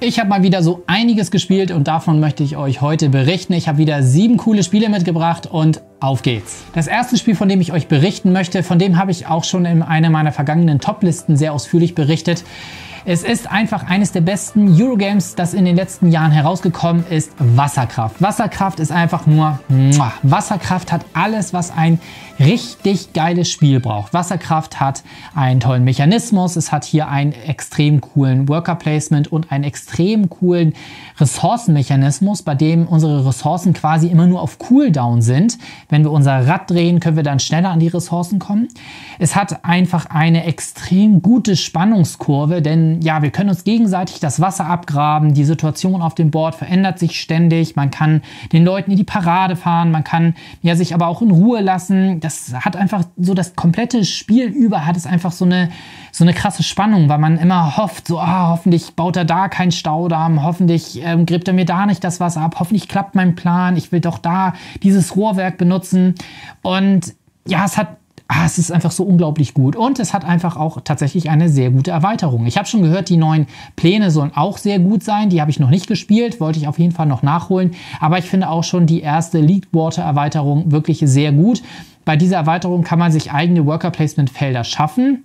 Ich habe mal wieder so einiges gespielt und davon möchte ich euch heute berichten. Ich habe wieder sieben coole Spiele mitgebracht und auf geht's. Das erste Spiel, von dem ich euch berichten möchte, von dem habe ich auch schon in einer meiner vergangenen Toplisten sehr ausführlich berichtet. Es ist einfach eines der besten Eurogames, das in den letzten Jahren herausgekommen ist, Wasserkraft. Wasserkraft ist einfach nur, muah. Wasserkraft hat alles, was ein richtig geiles Spiel braucht. Wasserkraft hat einen tollen Mechanismus, es hat hier einen extrem coolen Worker Placement und einen extrem coolen Ressourcenmechanismus, bei dem unsere Ressourcen quasi immer nur auf Cooldown sind. Wenn wir unser Rad drehen, können wir dann schneller an die Ressourcen kommen. Es hat einfach eine extrem gute Spannungskurve, denn ja, wir können uns gegenseitig das Wasser abgraben, die Situation auf dem Board verändert sich ständig, man kann den Leuten in die Parade fahren, man kann ja sich aber auch in Ruhe lassen. Das hat einfach so das komplette Spiel über hat es einfach so eine so eine krasse Spannung, weil man immer hofft, so ah, hoffentlich baut er da keinen Staudamm, hoffentlich ähm, gräbt er mir da nicht das Wasser ab, hoffentlich klappt mein Plan, ich will doch da dieses Rohrwerk benutzen und ja, es hat ah, es ist einfach so unglaublich gut. Und es hat einfach auch tatsächlich eine sehr gute Erweiterung. Ich habe schon gehört, die neuen Pläne sollen auch sehr gut sein. Die habe ich noch nicht gespielt, wollte ich auf jeden Fall noch nachholen. Aber ich finde auch schon die erste Leadwater-Erweiterung wirklich sehr gut. Bei dieser Erweiterung kann man sich eigene Worker-Placement-Felder schaffen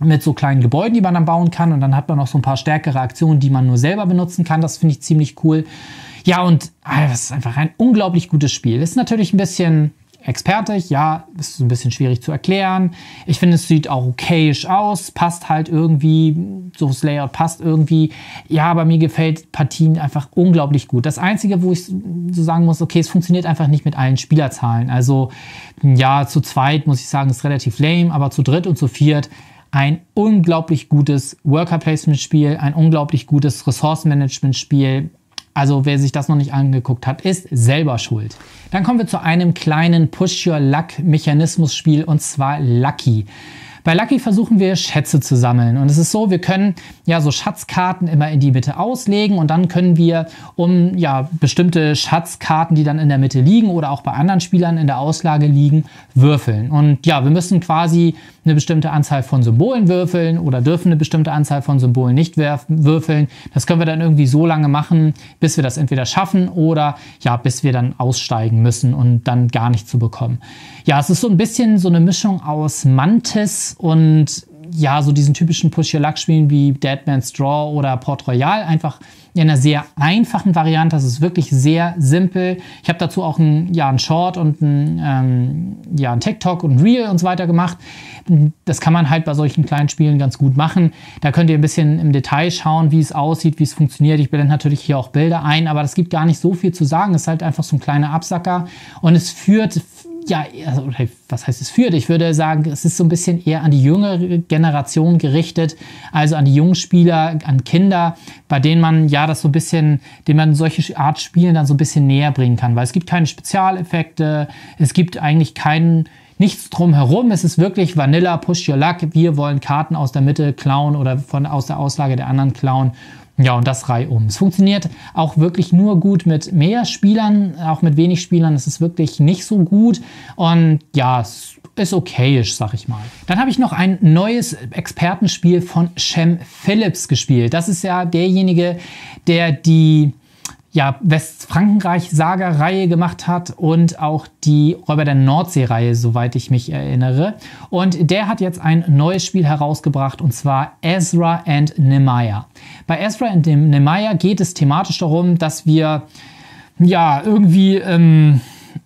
mit so kleinen Gebäuden, die man dann bauen kann. Und dann hat man noch so ein paar stärkere Aktionen, die man nur selber benutzen kann. Das finde ich ziemlich cool. Ja, und ah, das ist einfach ein unglaublich gutes Spiel. Ist natürlich ein bisschen Experte, ja, ist ein bisschen schwierig zu erklären. Ich finde, es sieht auch okayisch aus, passt halt irgendwie, so das Layout passt irgendwie. Ja, aber mir gefällt Partien einfach unglaublich gut. Das Einzige, wo ich so sagen muss, okay, es funktioniert einfach nicht mit allen Spielerzahlen. Also, ja, zu zweit muss ich sagen, ist relativ lame, aber zu dritt und zu viert ein unglaublich gutes Worker Placement Spiel, ein unglaublich gutes Ressourcenmanagement Spiel, also wer sich das noch nicht angeguckt hat, ist selber schuld. Dann kommen wir zu einem kleinen Push-Your-Luck-Mechanismus-Spiel und zwar Lucky. Bei Lucky versuchen wir Schätze zu sammeln. Und es ist so, wir können ja so Schatzkarten immer in die Mitte auslegen und dann können wir um ja bestimmte Schatzkarten, die dann in der Mitte liegen oder auch bei anderen Spielern in der Auslage liegen, würfeln. Und ja, wir müssen quasi eine bestimmte Anzahl von Symbolen würfeln oder dürfen eine bestimmte Anzahl von Symbolen nicht würfeln. Das können wir dann irgendwie so lange machen, bis wir das entweder schaffen oder ja, bis wir dann aussteigen müssen und dann gar nichts zu bekommen. Ja, es ist so ein bisschen so eine Mischung aus Mantis und ja, so diesen typischen Push-Your-Luck-Spielen wie Dead Man's Draw oder Port Royal einfach in einer sehr einfachen Variante. Das ist wirklich sehr simpel. Ich habe dazu auch ein, ja, ein Short und ein, ähm, ja, ein TikTok und ein Reel und so weiter gemacht. Das kann man halt bei solchen kleinen Spielen ganz gut machen. Da könnt ihr ein bisschen im Detail schauen, wie es aussieht, wie es funktioniert. Ich blende natürlich hier auch Bilder ein, aber das gibt gar nicht so viel zu sagen. Es ist halt einfach so ein kleiner Absacker und es führt ja, also, was heißt es führt? Ich würde sagen, es ist so ein bisschen eher an die jüngere Generation gerichtet, also an die jungen Spieler, an Kinder, bei denen man ja das so ein bisschen, denen man solche Art Spielen dann so ein bisschen näher bringen kann, weil es gibt keine Spezialeffekte, es gibt eigentlich keinen nichts drumherum. Es ist wirklich Vanilla, Push Your Luck. Wir wollen Karten aus der Mitte klauen oder von aus der Auslage der anderen klauen ja, und das reihum. Es funktioniert auch wirklich nur gut mit mehr Spielern, auch mit wenig Spielern. Es ist wirklich nicht so gut. Und ja, es ist okayisch, sag ich mal. Dann habe ich noch ein neues Expertenspiel von Shem Phillips gespielt. Das ist ja derjenige, der die ja, Westfrankenreich-Saga-Reihe gemacht hat und auch die Räuber der Nordsee-Reihe, soweit ich mich erinnere. Und der hat jetzt ein neues Spiel herausgebracht und zwar Ezra and Nehemiah. Bei Ezra and Nehemiah geht es thematisch darum, dass wir ja irgendwie ähm,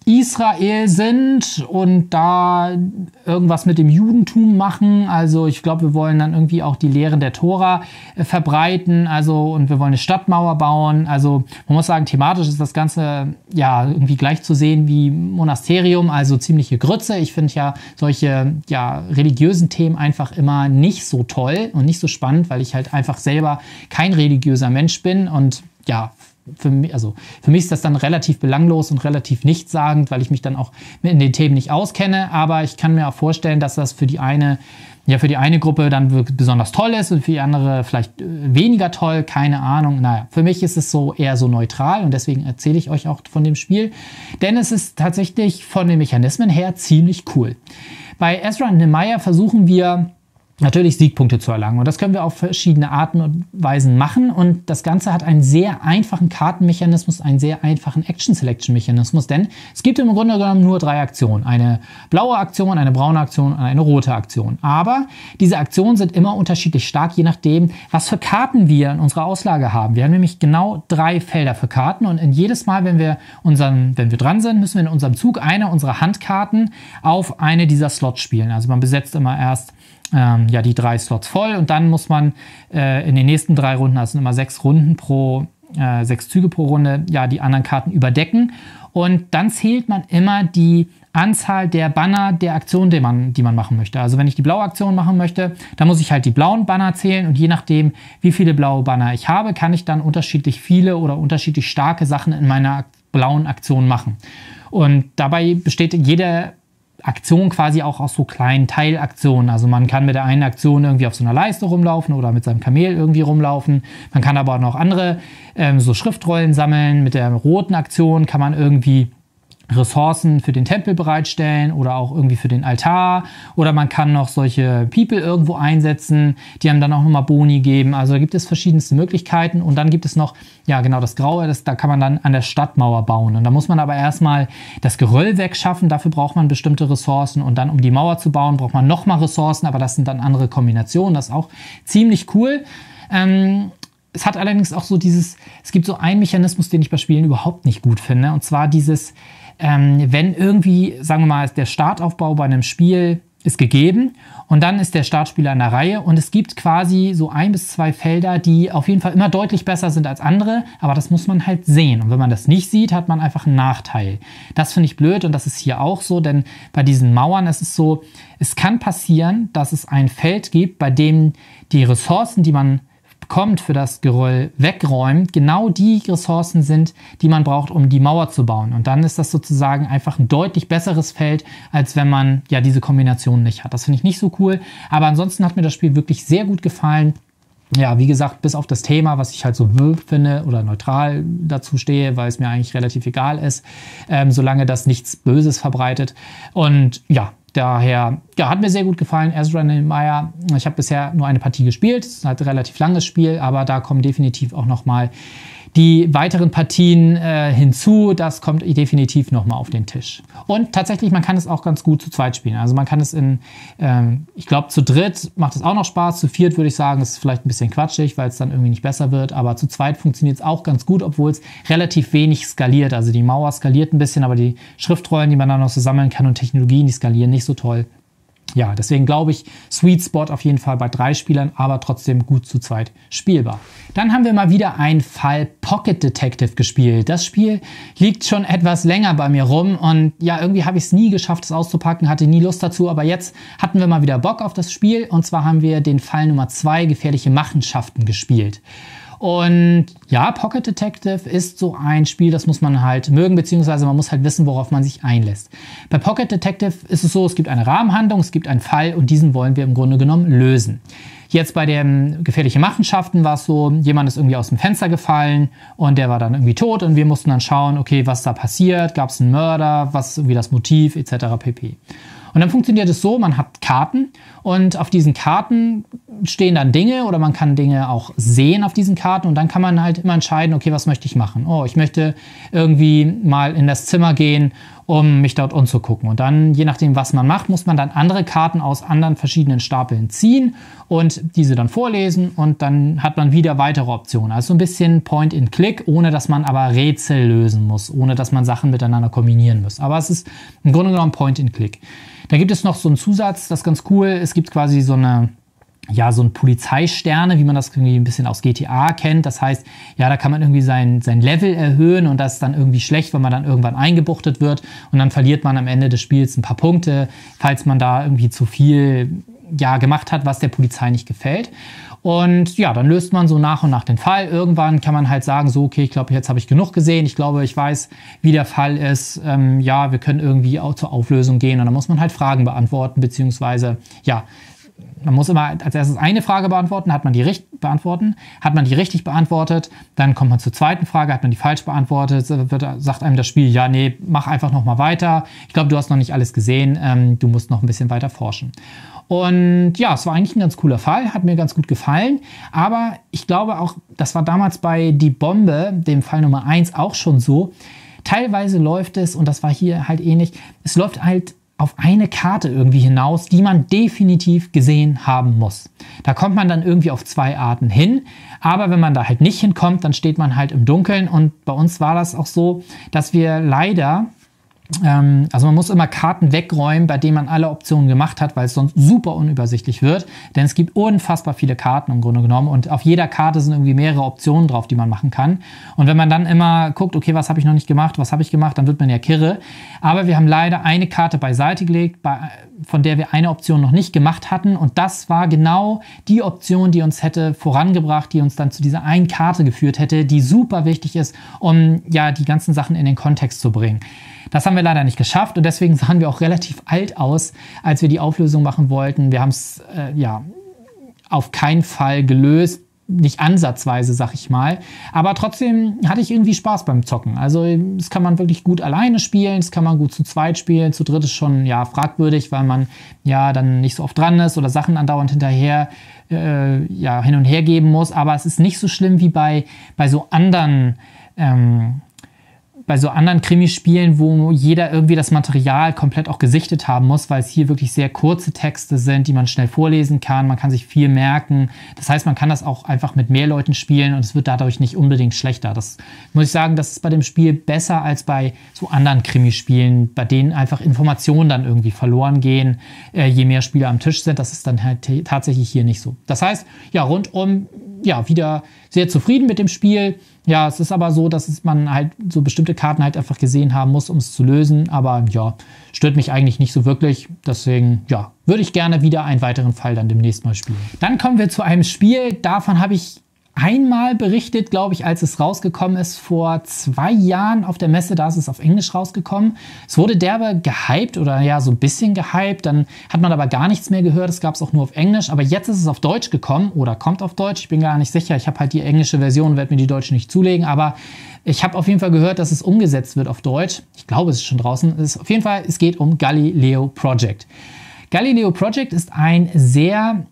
Israel sind und da irgendwas mit dem Judentum machen. Also ich glaube, wir wollen dann irgendwie auch die Lehren der Tora äh, verbreiten. Also und wir wollen eine Stadtmauer bauen. Also man muss sagen, thematisch ist das Ganze ja irgendwie gleich zu sehen wie Monasterium, also ziemliche Grütze. Ich finde ja solche ja religiösen Themen einfach immer nicht so toll und nicht so spannend, weil ich halt einfach selber kein religiöser Mensch bin und ja, für mich, also für mich ist das dann relativ belanglos und relativ nichtssagend, weil ich mich dann auch in den Themen nicht auskenne. Aber ich kann mir auch vorstellen, dass das für die eine, ja, für die eine Gruppe dann besonders toll ist und für die andere vielleicht äh, weniger toll, keine Ahnung. Naja, für mich ist es so eher so neutral und deswegen erzähle ich euch auch von dem Spiel. Denn es ist tatsächlich von den Mechanismen her ziemlich cool. Bei Ezra und Nehemiah versuchen wir natürlich Siegpunkte zu erlangen. Und das können wir auf verschiedene Arten und Weisen machen. Und das Ganze hat einen sehr einfachen Kartenmechanismus, einen sehr einfachen Action-Selection-Mechanismus, denn es gibt im Grunde genommen nur drei Aktionen. Eine blaue Aktion, eine braune Aktion und eine rote Aktion. Aber diese Aktionen sind immer unterschiedlich stark, je nachdem, was für Karten wir in unserer Auslage haben. Wir haben nämlich genau drei Felder für Karten und in jedes Mal, wenn wir, unseren, wenn wir dran sind, müssen wir in unserem Zug eine unserer Handkarten auf eine dieser Slots spielen. Also man besetzt immer erst ähm, ja, die drei Slots voll und dann muss man äh, in den nächsten drei Runden, also immer sechs Runden pro, äh, sechs Züge pro Runde, ja, die anderen Karten überdecken. Und dann zählt man immer die Anzahl der Banner der Aktion, die man, die man machen möchte. Also wenn ich die blaue Aktion machen möchte, dann muss ich halt die blauen Banner zählen und je nachdem, wie viele blaue Banner ich habe, kann ich dann unterschiedlich viele oder unterschiedlich starke Sachen in meiner blauen Aktion machen. Und dabei besteht jede Aktion quasi auch aus so kleinen Teilaktionen. Also man kann mit der einen Aktion irgendwie auf so einer Leiste rumlaufen oder mit seinem Kamel irgendwie rumlaufen. Man kann aber auch noch andere ähm, so Schriftrollen sammeln. Mit der roten Aktion kann man irgendwie Ressourcen für den Tempel bereitstellen oder auch irgendwie für den Altar. Oder man kann noch solche People irgendwo einsetzen, die einem dann auch nochmal Boni geben. Also da gibt es verschiedenste Möglichkeiten. Und dann gibt es noch, ja genau, das Graue, das, da kann man dann an der Stadtmauer bauen. Und da muss man aber erstmal das Geröll wegschaffen, dafür braucht man bestimmte Ressourcen. Und dann um die Mauer zu bauen, braucht man nochmal Ressourcen, aber das sind dann andere Kombinationen, das ist auch ziemlich cool. Ähm, es hat allerdings auch so dieses, es gibt so einen Mechanismus, den ich bei Spielen überhaupt nicht gut finde. Und zwar dieses, ähm, wenn irgendwie, sagen wir mal, der Startaufbau bei einem Spiel ist gegeben und dann ist der Startspieler in der Reihe und es gibt quasi so ein bis zwei Felder, die auf jeden Fall immer deutlich besser sind als andere, aber das muss man halt sehen und wenn man das nicht sieht, hat man einfach einen Nachteil. Das finde ich blöd und das ist hier auch so, denn bei diesen Mauern ist es so, es kann passieren, dass es ein Feld gibt, bei dem die Ressourcen, die man kommt für das Geröll wegräumt, genau die Ressourcen sind, die man braucht, um die Mauer zu bauen. Und dann ist das sozusagen einfach ein deutlich besseres Feld, als wenn man ja diese Kombination nicht hat. Das finde ich nicht so cool. Aber ansonsten hat mir das Spiel wirklich sehr gut gefallen. Ja, wie gesagt, bis auf das Thema, was ich halt so wirb finde oder neutral dazu stehe, weil es mir eigentlich relativ egal ist, ähm, solange das nichts Böses verbreitet. Und ja, Daher, ja, hat mir sehr gut gefallen. Ezra Nehemiah. Ich habe bisher nur eine Partie gespielt. Es ist halt ein relativ langes Spiel, aber da kommen definitiv auch noch mal die weiteren Partien äh, hinzu, das kommt definitiv nochmal auf den Tisch. Und tatsächlich, man kann es auch ganz gut zu zweit spielen. Also man kann es in, ähm, ich glaube, zu dritt macht es auch noch Spaß. Zu viert würde ich sagen, ist vielleicht ein bisschen quatschig, weil es dann irgendwie nicht besser wird. Aber zu zweit funktioniert es auch ganz gut, obwohl es relativ wenig skaliert. Also die Mauer skaliert ein bisschen, aber die Schriftrollen, die man dann noch so sammeln kann und Technologien, die skalieren nicht so toll ja, deswegen glaube ich, Sweet Spot auf jeden Fall bei drei Spielern, aber trotzdem gut zu zweit spielbar. Dann haben wir mal wieder einen Fall Pocket Detective gespielt. Das Spiel liegt schon etwas länger bei mir rum und ja, irgendwie habe ich es nie geschafft, es auszupacken, hatte nie Lust dazu, aber jetzt hatten wir mal wieder Bock auf das Spiel und zwar haben wir den Fall Nummer zwei gefährliche Machenschaften gespielt. Und ja, Pocket Detective ist so ein Spiel, das muss man halt mögen, beziehungsweise man muss halt wissen, worauf man sich einlässt. Bei Pocket Detective ist es so, es gibt eine Rahmenhandlung, es gibt einen Fall und diesen wollen wir im Grunde genommen lösen. Jetzt bei den gefährlichen Machenschaften war es so, jemand ist irgendwie aus dem Fenster gefallen und der war dann irgendwie tot und wir mussten dann schauen, okay, was da passiert, gab es einen Mörder, was ist irgendwie das Motiv etc. pp. Und dann funktioniert es so, man hat Karten und auf diesen Karten stehen dann Dinge oder man kann Dinge auch sehen auf diesen Karten und dann kann man halt immer entscheiden, okay, was möchte ich machen? Oh, ich möchte irgendwie mal in das Zimmer gehen, um mich dort umzugucken. Und dann, je nachdem, was man macht, muss man dann andere Karten aus anderen verschiedenen Stapeln ziehen und diese dann vorlesen und dann hat man wieder weitere Optionen. Also ein bisschen Point-and-Click, ohne dass man aber Rätsel lösen muss, ohne dass man Sachen miteinander kombinieren muss. Aber es ist im Grunde genommen Point-and-Click. Da gibt es noch so einen Zusatz, das ist ganz cool. Es gibt quasi so eine ja, so ein Polizeisterne, wie man das irgendwie ein bisschen aus GTA kennt. Das heißt, ja, da kann man irgendwie sein, sein Level erhöhen und das ist dann irgendwie schlecht, wenn man dann irgendwann eingebuchtet wird und dann verliert man am Ende des Spiels ein paar Punkte, falls man da irgendwie zu viel ja, gemacht hat, was der Polizei nicht gefällt. Und ja, dann löst man so nach und nach den Fall. Irgendwann kann man halt sagen, so, okay, ich glaube, jetzt habe ich genug gesehen. Ich glaube, ich weiß, wie der Fall ist. Ähm, ja, wir können irgendwie auch zur Auflösung gehen. Und dann muss man halt Fragen beantworten, beziehungsweise, ja, man muss immer als erstes eine Frage beantworten, hat man die richtig beantworten, hat man die richtig beantwortet, dann kommt man zur zweiten Frage, hat man die falsch beantwortet, wird, sagt einem das Spiel, ja, nee, mach einfach noch mal weiter. Ich glaube, du hast noch nicht alles gesehen, ähm, du musst noch ein bisschen weiter forschen. Und ja, es war eigentlich ein ganz cooler Fall, hat mir ganz gut gefallen. Aber ich glaube auch, das war damals bei Die Bombe, dem Fall Nummer 1, auch schon so. Teilweise läuft es, und das war hier halt ähnlich, es läuft halt auf eine Karte irgendwie hinaus, die man definitiv gesehen haben muss. Da kommt man dann irgendwie auf zwei Arten hin, aber wenn man da halt nicht hinkommt, dann steht man halt im Dunkeln und bei uns war das auch so, dass wir leider ähm, also man muss immer Karten wegräumen, bei denen man alle Optionen gemacht hat, weil es sonst super unübersichtlich wird. Denn es gibt unfassbar viele Karten im Grunde genommen und auf jeder Karte sind irgendwie mehrere Optionen drauf, die man machen kann. Und wenn man dann immer guckt, okay, was habe ich noch nicht gemacht, was habe ich gemacht, dann wird man ja kirre. Aber wir haben leider eine Karte beiseite gelegt, bei, von der wir eine Option noch nicht gemacht hatten. Und das war genau die Option, die uns hätte vorangebracht, die uns dann zu dieser einen Karte geführt hätte, die super wichtig ist, um ja die ganzen Sachen in den Kontext zu bringen. Das haben wir leider nicht geschafft und deswegen sahen wir auch relativ alt aus, als wir die Auflösung machen wollten. Wir haben es äh, ja auf keinen Fall gelöst nicht ansatzweise, sag ich mal. Aber trotzdem hatte ich irgendwie Spaß beim Zocken. Also das kann man wirklich gut alleine spielen, das kann man gut zu zweit spielen. Zu dritt ist schon ja fragwürdig, weil man ja dann nicht so oft dran ist oder Sachen andauernd hinterher äh, ja hin und her geben muss. Aber es ist nicht so schlimm wie bei, bei so anderen ähm, bei so anderen Krimispielen, wo jeder irgendwie das Material komplett auch gesichtet haben muss, weil es hier wirklich sehr kurze Texte sind, die man schnell vorlesen kann. Man kann sich viel merken. Das heißt, man kann das auch einfach mit mehr Leuten spielen und es wird dadurch nicht unbedingt schlechter. Das muss ich sagen, das ist bei dem Spiel besser als bei so anderen Krimispielen, bei denen einfach Informationen dann irgendwie verloren gehen, äh, je mehr Spieler am Tisch sind. Das ist dann halt tatsächlich hier nicht so. Das heißt, ja, rundum, ja, wieder sehr zufrieden mit dem Spiel ja, es ist aber so, dass man halt so bestimmte Karten halt einfach gesehen haben muss, um es zu lösen. Aber ja, stört mich eigentlich nicht so wirklich. Deswegen, ja, würde ich gerne wieder einen weiteren Fall dann demnächst mal spielen. Dann kommen wir zu einem Spiel. Davon habe ich einmal berichtet, glaube ich, als es rausgekommen ist vor zwei Jahren auf der Messe. Da ist es auf Englisch rausgekommen. Es wurde derbe gehypt oder ja, so ein bisschen gehypt. Dann hat man aber gar nichts mehr gehört. Es gab es auch nur auf Englisch. Aber jetzt ist es auf Deutsch gekommen oder kommt auf Deutsch. Ich bin gar nicht sicher. Ich habe halt die englische Version, werde mir die deutsche nicht zulegen. Aber ich habe auf jeden Fall gehört, dass es umgesetzt wird auf Deutsch. Ich glaube, es ist schon draußen. Es ist auf jeden Fall, es geht um Galileo Project. Galileo Project ist ein sehr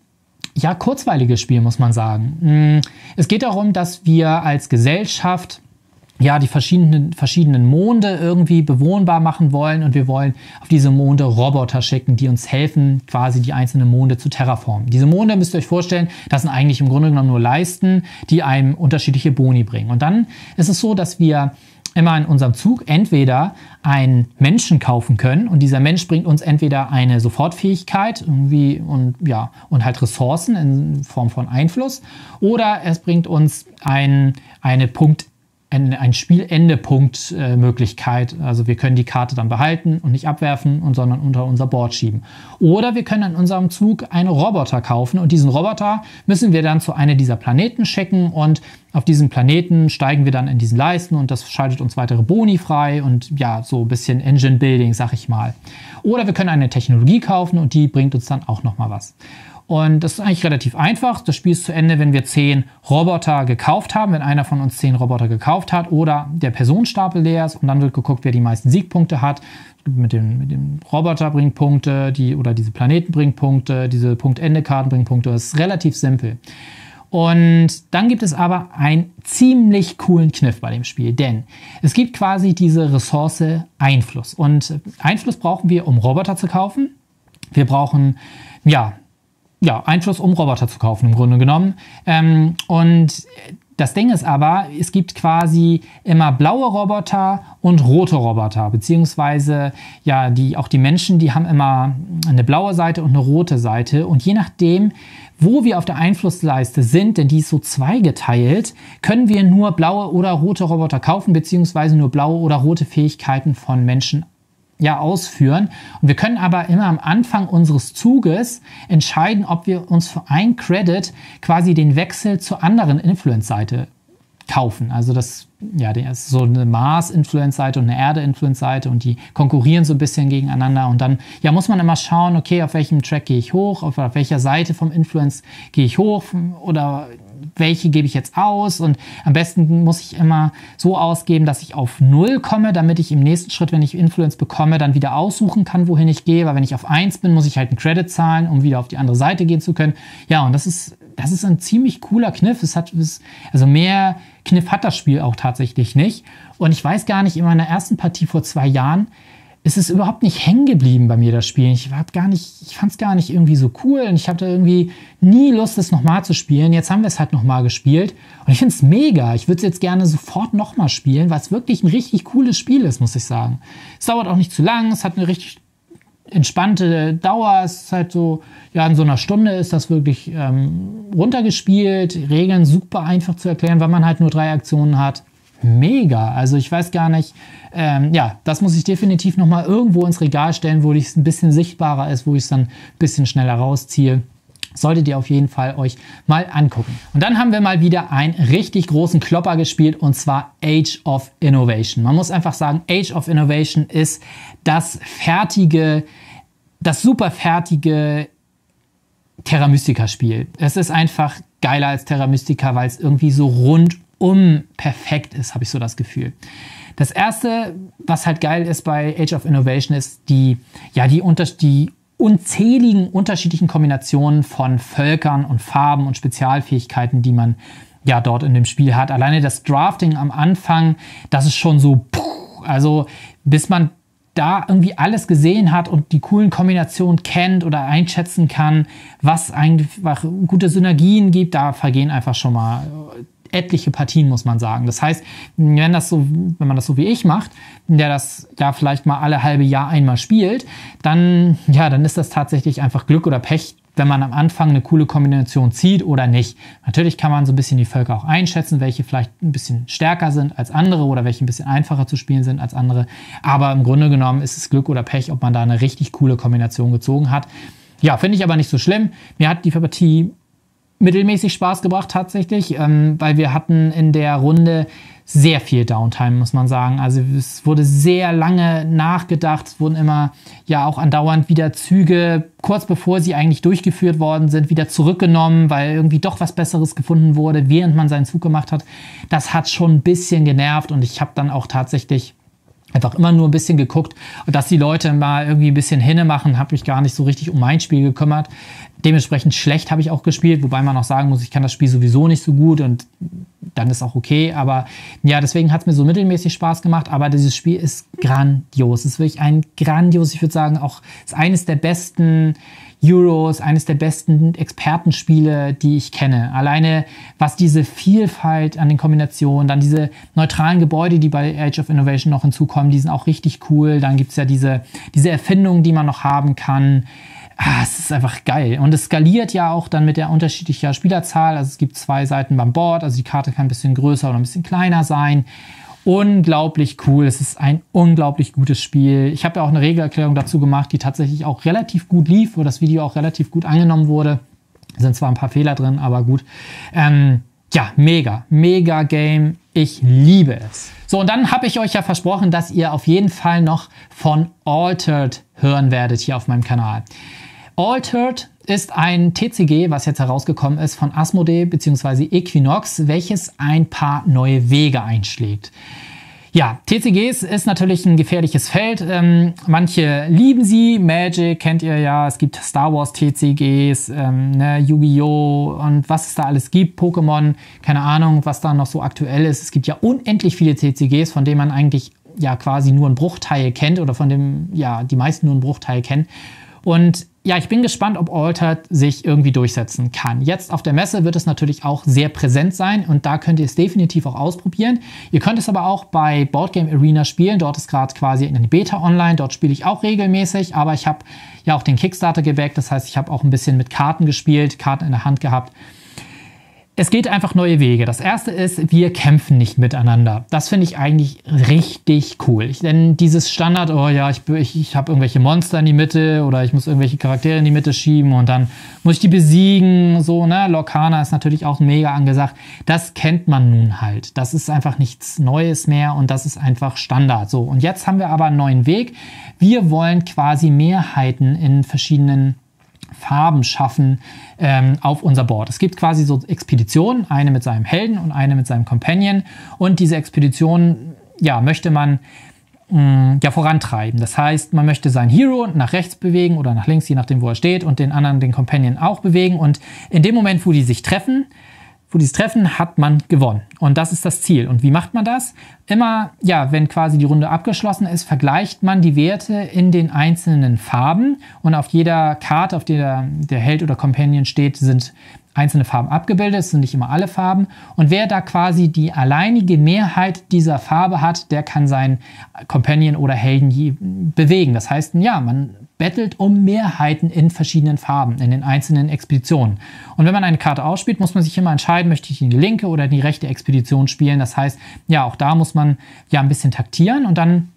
ja, kurzweiliges Spiel, muss man sagen. Mm, es geht darum, dass wir als Gesellschaft ja, die verschiedenen, verschiedenen Monde irgendwie bewohnbar machen wollen und wir wollen auf diese Monde Roboter schicken, die uns helfen, quasi die einzelnen Monde zu terraformen. Diese Monde müsst ihr euch vorstellen, das sind eigentlich im Grunde genommen nur Leisten, die einem unterschiedliche Boni bringen. Und dann ist es so, dass wir immer in unserem Zug entweder einen Menschen kaufen können und dieser Mensch bringt uns entweder eine Sofortfähigkeit irgendwie und ja und halt Ressourcen in Form von Einfluss oder es bringt uns ein, eine Punkt ein Spielendepunkt-Möglichkeit. Also wir können die Karte dann behalten und nicht abwerfen, und, sondern unter unser Board schieben. Oder wir können in unserem Zug einen Roboter kaufen und diesen Roboter müssen wir dann zu einem dieser Planeten schicken und auf diesen Planeten steigen wir dann in diesen Leisten und das schaltet uns weitere Boni frei und ja, so ein bisschen Engine Building, sag ich mal. Oder wir können eine Technologie kaufen und die bringt uns dann auch nochmal was. Und das ist eigentlich relativ einfach. Das Spiel ist zu Ende, wenn wir zehn Roboter gekauft haben, wenn einer von uns zehn Roboter gekauft hat oder der Personenstapel leer ist und dann wird geguckt, wer die meisten Siegpunkte hat. Mit dem, mit dem Roboter bringt Punkte, die, oder diese Planeten bringen Punkte, diese Punktende-Karten bringen Punkte. Das ist relativ simpel. Und dann gibt es aber einen ziemlich coolen Kniff bei dem Spiel, denn es gibt quasi diese Ressource Einfluss. Und Einfluss brauchen wir, um Roboter zu kaufen. Wir brauchen ja ja, Einfluss, um Roboter zu kaufen, im Grunde genommen. Ähm, und das Ding ist aber, es gibt quasi immer blaue Roboter und rote Roboter, beziehungsweise ja, die, auch die Menschen, die haben immer eine blaue Seite und eine rote Seite. Und je nachdem, wo wir auf der Einflussleiste sind, denn die ist so zweigeteilt, können wir nur blaue oder rote Roboter kaufen, beziehungsweise nur blaue oder rote Fähigkeiten von Menschen ja, ausführen. Und wir können aber immer am Anfang unseres Zuges entscheiden, ob wir uns für ein Credit quasi den Wechsel zur anderen Influence-Seite kaufen. Also das, ja, das ist so eine Mars-Influence-Seite und eine Erde-Influence-Seite und die konkurrieren so ein bisschen gegeneinander. Und dann, ja, muss man immer schauen, okay, auf welchem Track gehe ich hoch, auf welcher Seite vom Influence gehe ich hoch oder welche gebe ich jetzt aus und am besten muss ich immer so ausgeben, dass ich auf Null komme, damit ich im nächsten Schritt, wenn ich Influence bekomme, dann wieder aussuchen kann, wohin ich gehe, weil wenn ich auf eins bin, muss ich halt einen Credit zahlen, um wieder auf die andere Seite gehen zu können. Ja, und das ist, das ist ein ziemlich cooler Kniff. Es hat, also mehr Kniff hat das Spiel auch tatsächlich nicht. Und ich weiß gar nicht, in meiner ersten Partie vor zwei Jahren, ist es überhaupt nicht hängen geblieben bei mir, das Spiel. Ich gar nicht, ich fand es gar nicht irgendwie so cool und ich hatte irgendwie nie Lust, es nochmal zu spielen. Jetzt haben wir es halt nochmal gespielt und ich finde es mega. Ich würde es jetzt gerne sofort nochmal spielen, weil es wirklich ein richtig cooles Spiel ist, muss ich sagen. Es dauert auch nicht zu lang, es hat eine richtig entspannte Dauer. Es ist halt so, ja, in so einer Stunde ist das wirklich ähm, runtergespielt. Regeln super einfach zu erklären, weil man halt nur drei Aktionen hat mega. Also ich weiß gar nicht, ähm, ja, das muss ich definitiv nochmal irgendwo ins Regal stellen, wo es ein bisschen sichtbarer ist, wo ich es dann ein bisschen schneller rausziehe. Solltet ihr auf jeden Fall euch mal angucken. Und dann haben wir mal wieder einen richtig großen Klopper gespielt und zwar Age of Innovation. Man muss einfach sagen, Age of Innovation ist das fertige, das super fertige Terra Mystica Spiel. Es ist einfach geiler als Terra Mystica, weil es irgendwie so rund um perfekt ist, habe ich so das Gefühl. Das erste, was halt geil ist bei Age of Innovation, ist die, ja, die, unter, die unzähligen unterschiedlichen Kombinationen von Völkern und Farben und Spezialfähigkeiten, die man ja dort in dem Spiel hat. Alleine das Drafting am Anfang, das ist schon so, also bis man da irgendwie alles gesehen hat und die coolen Kombinationen kennt oder einschätzen kann, was einfach gute Synergien gibt, da vergehen einfach schon mal etliche Partien, muss man sagen. Das heißt, wenn das so, wenn man das so wie ich macht, der das ja vielleicht mal alle halbe Jahr einmal spielt, dann, ja, dann ist das tatsächlich einfach Glück oder Pech, wenn man am Anfang eine coole Kombination zieht oder nicht. Natürlich kann man so ein bisschen die Völker auch einschätzen, welche vielleicht ein bisschen stärker sind als andere oder welche ein bisschen einfacher zu spielen sind als andere. Aber im Grunde genommen ist es Glück oder Pech, ob man da eine richtig coole Kombination gezogen hat. Ja, finde ich aber nicht so schlimm. Mir hat die Partie mittelmäßig Spaß gebracht tatsächlich, ähm, weil wir hatten in der Runde sehr viel Downtime, muss man sagen. Also es wurde sehr lange nachgedacht, es wurden immer ja auch andauernd wieder Züge, kurz bevor sie eigentlich durchgeführt worden sind, wieder zurückgenommen, weil irgendwie doch was Besseres gefunden wurde, während man seinen Zug gemacht hat. Das hat schon ein bisschen genervt und ich habe dann auch tatsächlich einfach immer nur ein bisschen geguckt, dass die Leute mal irgendwie ein bisschen hinne machen, habe mich gar nicht so richtig um mein Spiel gekümmert. Dementsprechend schlecht habe ich auch gespielt, wobei man auch sagen muss, ich kann das Spiel sowieso nicht so gut und dann ist auch okay. Aber ja, deswegen hat es mir so mittelmäßig Spaß gemacht. Aber dieses Spiel ist grandios. Es ist wirklich ein grandios, ich würde sagen, auch ist eines der besten Euros, eines der besten Expertenspiele, die ich kenne. Alleine was diese Vielfalt an den Kombinationen, dann diese neutralen Gebäude, die bei Age of Innovation noch hinzukommen, die sind auch richtig cool. Dann gibt es ja diese, diese Erfindungen, die man noch haben kann ah, es ist einfach geil. Und es skaliert ja auch dann mit der unterschiedlichen Spielerzahl. Also es gibt zwei Seiten beim Board, also die Karte kann ein bisschen größer oder ein bisschen kleiner sein. Unglaublich cool. Es ist ein unglaublich gutes Spiel. Ich habe ja auch eine Regelerklärung dazu gemacht, die tatsächlich auch relativ gut lief, wo das Video auch relativ gut angenommen wurde. Da sind zwar ein paar Fehler drin, aber gut. Ähm, ja, mega, mega Game. Ich liebe es. So, und dann habe ich euch ja versprochen, dass ihr auf jeden Fall noch von Altered hören werdet hier auf meinem Kanal. Altered ist ein TCG, was jetzt herausgekommen ist von Asmodee bzw. Equinox, welches ein paar neue Wege einschlägt. Ja, TCGs ist natürlich ein gefährliches Feld. Ähm, manche lieben sie. Magic kennt ihr ja. Es gibt Star Wars TCGs, ähm, ne, Yu-Gi-Oh! und was es da alles gibt. Pokémon, keine Ahnung, was da noch so aktuell ist. Es gibt ja unendlich viele TCGs, von denen man eigentlich ja quasi nur einen Bruchteil kennt oder von dem ja die meisten nur einen Bruchteil kennen. Und ja, ich bin gespannt, ob Altered sich irgendwie durchsetzen kann. Jetzt auf der Messe wird es natürlich auch sehr präsent sein und da könnt ihr es definitiv auch ausprobieren. Ihr könnt es aber auch bei Boardgame Arena spielen. Dort ist gerade quasi eine Beta online. Dort spiele ich auch regelmäßig, aber ich habe ja auch den Kickstarter geweckt. Das heißt, ich habe auch ein bisschen mit Karten gespielt, Karten in der Hand gehabt. Es geht einfach neue Wege. Das erste ist, wir kämpfen nicht miteinander. Das finde ich eigentlich richtig cool. Denn dieses Standard, oh ja, ich, ich, ich habe irgendwelche Monster in die Mitte oder ich muss irgendwelche Charaktere in die Mitte schieben und dann muss ich die besiegen. So, ne? Lorcana ist natürlich auch mega angesagt. Das kennt man nun halt. Das ist einfach nichts Neues mehr und das ist einfach Standard. So, und jetzt haben wir aber einen neuen Weg. Wir wollen quasi Mehrheiten in verschiedenen Farben schaffen ähm, auf unser Board. Es gibt quasi so Expeditionen, eine mit seinem Helden und eine mit seinem Companion. Und diese Expedition, ja, möchte man mh, mm, ja, vorantreiben. Das heißt, man möchte seinen Hero nach rechts bewegen oder nach links, je nachdem, wo er steht, und den anderen, den Companion, auch bewegen. Und in dem Moment, wo die sich treffen, wo treffen, hat man gewonnen. Und das ist das Ziel. Und wie macht man das? Immer, ja, wenn quasi die Runde abgeschlossen ist, vergleicht man die Werte in den einzelnen Farben. Und auf jeder Karte, auf der der Held oder Companion steht, sind einzelne Farben abgebildet. Es sind nicht immer alle Farben. Und wer da quasi die alleinige Mehrheit dieser Farbe hat, der kann seinen Companion oder Helden bewegen. Das heißt, ja, man bettelt um Mehrheiten in verschiedenen Farben, in den einzelnen Expeditionen. Und wenn man eine Karte ausspielt, muss man sich immer entscheiden, möchte ich die linke oder die rechte Expedition spielen. Das heißt, ja, auch da muss man ja ein bisschen taktieren und dann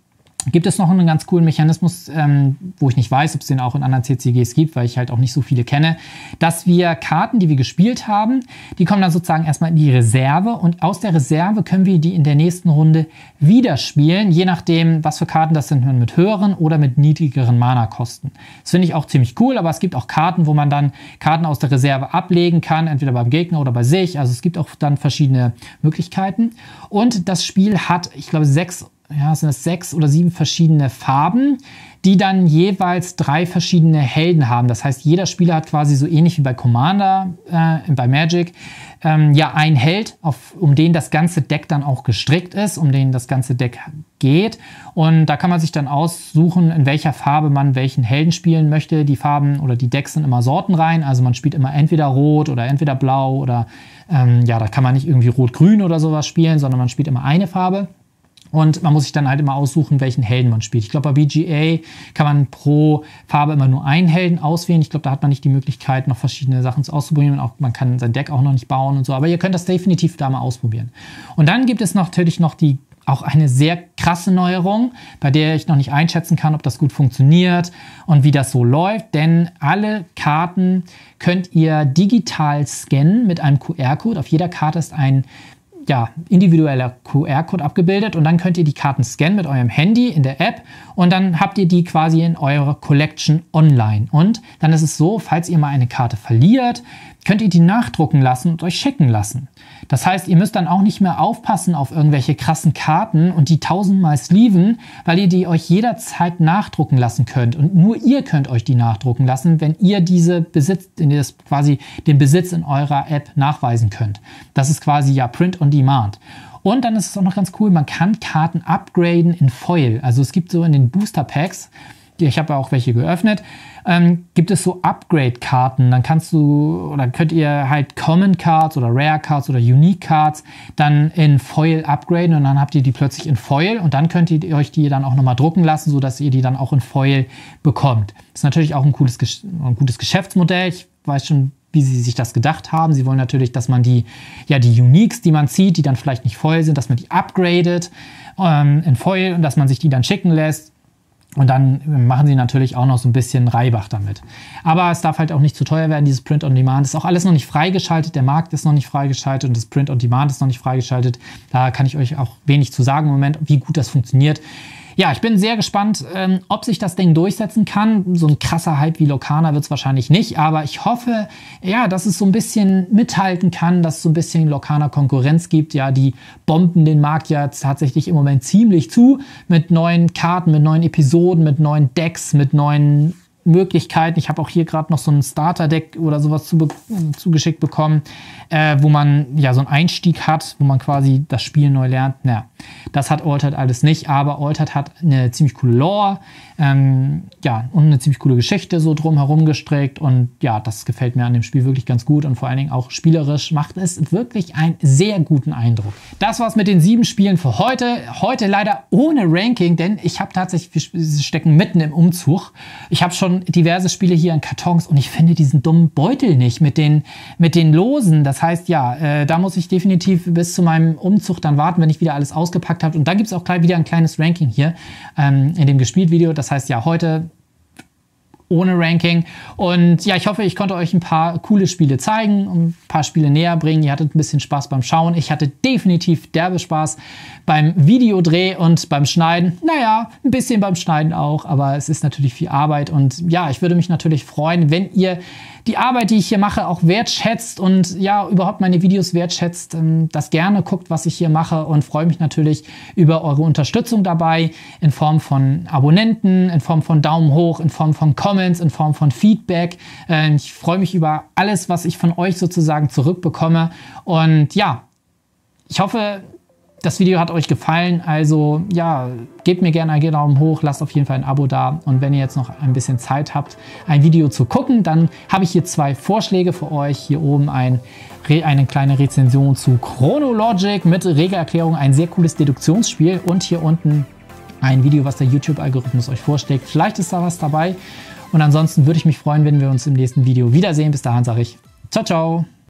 gibt es noch einen ganz coolen Mechanismus, ähm, wo ich nicht weiß, ob es den auch in anderen CCGs gibt, weil ich halt auch nicht so viele kenne, dass wir Karten, die wir gespielt haben, die kommen dann sozusagen erstmal in die Reserve und aus der Reserve können wir die in der nächsten Runde wieder spielen, je nachdem, was für Karten das sind, mit höheren oder mit niedrigeren Mana-Kosten. Das finde ich auch ziemlich cool, aber es gibt auch Karten, wo man dann Karten aus der Reserve ablegen kann, entweder beim Gegner oder bei sich. Also es gibt auch dann verschiedene Möglichkeiten. Und das Spiel hat, ich glaube, sechs ja, sind das sechs oder sieben verschiedene Farben, die dann jeweils drei verschiedene Helden haben. Das heißt, jeder Spieler hat quasi so ähnlich wie bei Commander, äh, bei Magic, ähm, ja, ein Held, auf, um den das ganze Deck dann auch gestrickt ist, um den das ganze Deck geht. Und da kann man sich dann aussuchen, in welcher Farbe man welchen Helden spielen möchte. Die Farben oder die Decks sind immer sortenrein, also man spielt immer entweder rot oder entweder blau oder ähm, ja, da kann man nicht irgendwie rot-grün oder sowas spielen, sondern man spielt immer eine Farbe. Und man muss sich dann halt immer aussuchen, welchen Helden man spielt. Ich glaube, bei BGA kann man pro Farbe immer nur einen Helden auswählen. Ich glaube, da hat man nicht die Möglichkeit, noch verschiedene Sachen auszuprobieren. Auch, man kann sein Deck auch noch nicht bauen und so. Aber ihr könnt das definitiv da mal ausprobieren. Und dann gibt es natürlich noch die auch eine sehr krasse Neuerung, bei der ich noch nicht einschätzen kann, ob das gut funktioniert und wie das so läuft. Denn alle Karten könnt ihr digital scannen mit einem QR-Code. Auf jeder Karte ist ein ja, individueller QR-Code abgebildet und dann könnt ihr die Karten scannen mit eurem Handy in der App und dann habt ihr die quasi in eurer Collection online. Und dann ist es so, falls ihr mal eine Karte verliert, könnt ihr die nachdrucken lassen und euch schicken lassen. Das heißt, ihr müsst dann auch nicht mehr aufpassen auf irgendwelche krassen Karten und die tausendmal sleeven, weil ihr die euch jederzeit nachdrucken lassen könnt. Und nur ihr könnt euch die nachdrucken lassen, wenn ihr diese Besitz, das quasi den Besitz in eurer App nachweisen könnt. Das ist quasi ja Print on Demand. Und dann ist es auch noch ganz cool, man kann Karten upgraden in Foil. Also es gibt so in den Booster Packs, ich habe ja auch welche geöffnet, ähm, gibt es so Upgrade-Karten. Dann kannst du oder könnt ihr halt Common Cards oder Rare Cards oder Unique Cards dann in Foil upgraden und dann habt ihr die plötzlich in Foil und dann könnt ihr euch die dann auch nochmal drucken lassen, sodass ihr die dann auch in Foil bekommt. Ist natürlich auch ein, cooles, ein gutes Geschäftsmodell. Ich weiß schon, wie sie sich das gedacht haben. Sie wollen natürlich, dass man die, ja, die Uniques, die man zieht, die dann vielleicht nicht Foil sind, dass man die upgradet ähm, in Foil und dass man sich die dann schicken lässt. Und dann machen sie natürlich auch noch so ein bisschen Reibach damit. Aber es darf halt auch nicht zu teuer werden, dieses Print on Demand. Ist auch alles noch nicht freigeschaltet. Der Markt ist noch nicht freigeschaltet und das Print on Demand ist noch nicht freigeschaltet. Da kann ich euch auch wenig zu sagen im Moment, wie gut das funktioniert. Ja, ich bin sehr gespannt, ähm, ob sich das Ding durchsetzen kann. So ein krasser Hype wie Lokana wird es wahrscheinlich nicht, aber ich hoffe, ja, dass es so ein bisschen mithalten kann, dass es so ein bisschen Lokana Konkurrenz gibt. Ja, die bomben den Markt ja tatsächlich im Moment ziemlich zu mit neuen Karten, mit neuen Episoden, mit neuen Decks, mit neuen Möglichkeiten. Ich habe auch hier gerade noch so ein Starter-Deck oder sowas zu be zugeschickt bekommen, äh, wo man ja so einen Einstieg hat, wo man quasi das Spiel neu lernt. Naja, das hat Altered alles nicht, aber Altered hat eine ziemlich coole Lore, ähm, ja, und eine ziemlich coole Geschichte so drumherum gestrickt. Und ja, das gefällt mir an dem Spiel wirklich ganz gut und vor allen Dingen auch spielerisch macht es wirklich einen sehr guten Eindruck. Das war's mit den sieben Spielen für heute. Heute leider ohne Ranking, denn ich habe tatsächlich, wir stecken mitten im Umzug. Ich habe schon diverse Spiele hier in Kartons und ich finde diesen dummen Beutel nicht mit den, mit den Losen. Das heißt, ja, äh, da muss ich definitiv bis zu meinem Umzug dann warten, wenn ich wieder alles ausgepackt habe. Und da gibt es auch gleich wieder ein kleines Ranking hier ähm, in dem Gespielt-Video. Das heißt, ja, heute ohne Ranking. Und ja, ich hoffe, ich konnte euch ein paar coole Spiele zeigen, ein paar Spiele näher bringen. Ihr hattet ein bisschen Spaß beim Schauen. Ich hatte definitiv derbe Spaß beim Videodreh und beim Schneiden. Naja, ein bisschen beim Schneiden auch, aber es ist natürlich viel Arbeit. Und ja, ich würde mich natürlich freuen, wenn ihr die Arbeit, die ich hier mache, auch wertschätzt und ja, überhaupt meine Videos wertschätzt, ähm, das gerne guckt, was ich hier mache und freue mich natürlich über eure Unterstützung dabei in Form von Abonnenten, in Form von Daumen hoch, in Form von Comments, in Form von Feedback. Ähm, ich freue mich über alles, was ich von euch sozusagen zurückbekomme und ja, ich hoffe, das Video hat euch gefallen, also ja, gebt mir gerne einen Daumen hoch, lasst auf jeden Fall ein Abo da und wenn ihr jetzt noch ein bisschen Zeit habt, ein Video zu gucken, dann habe ich hier zwei Vorschläge für euch. Hier oben ein, eine kleine Rezension zu Chronologic mit Regelerklärung, ein sehr cooles Deduktionsspiel und hier unten ein Video, was der YouTube-Algorithmus euch vorschlägt. Vielleicht ist da was dabei und ansonsten würde ich mich freuen, wenn wir uns im nächsten Video wiedersehen. Bis dahin sage ich ciao, ciao.